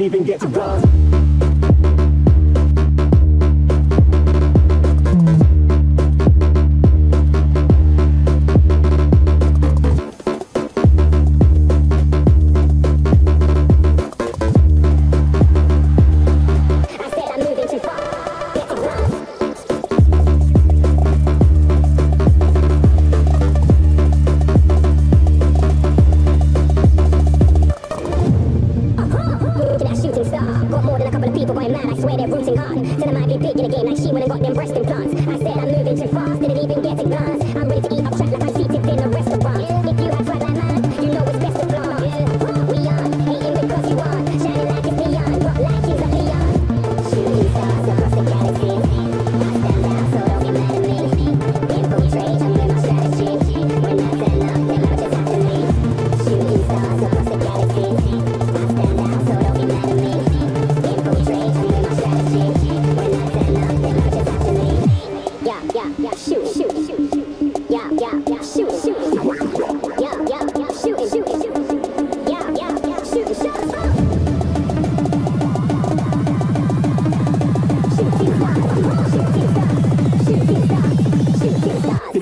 didn't even get to bronze.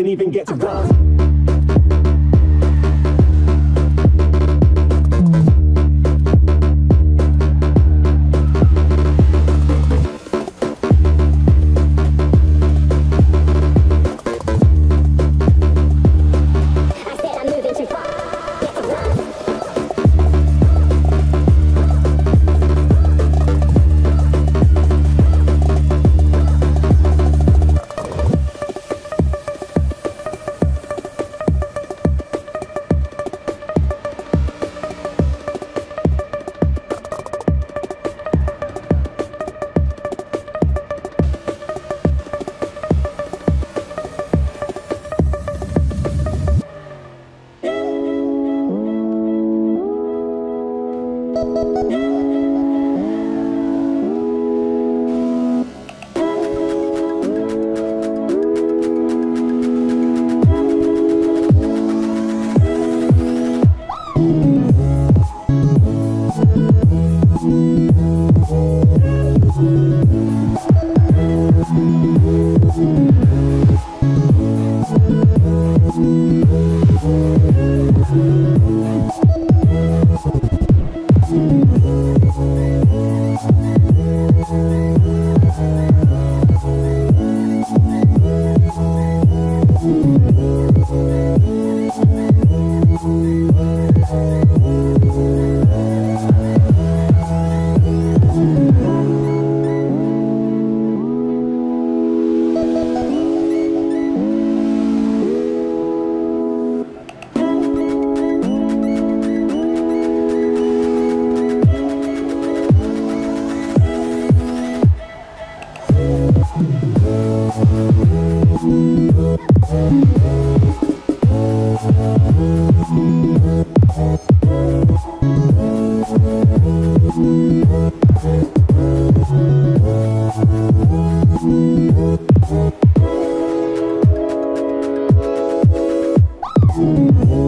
even get to run. Ooh.